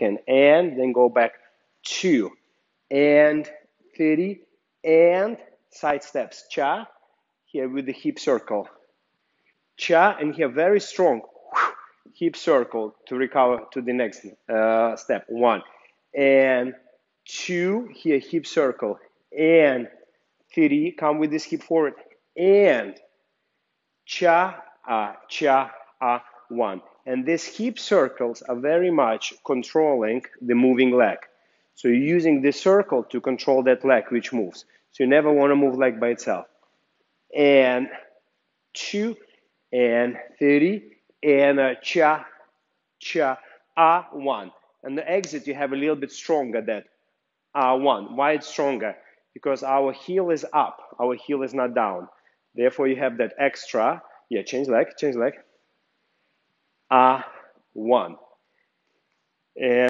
and then go back two and 30 and side steps. Cha here with the hip circle. Cha and here very strong hip circle to recover to the next uh, step one. And two here hip circle. And three come with this hip forward. And cha ah cha ah one. And these hip circles are very much controlling the moving leg. So you're using the circle to control that leg which moves. So you never want to move leg by itself. And two and 30 and uh, cha cha ah one. And the exit you have a little bit stronger that ah one. Why it's stronger? Because our heel is up. Our heel is not down. Therefore you have that extra. Yeah change leg change leg ah one. And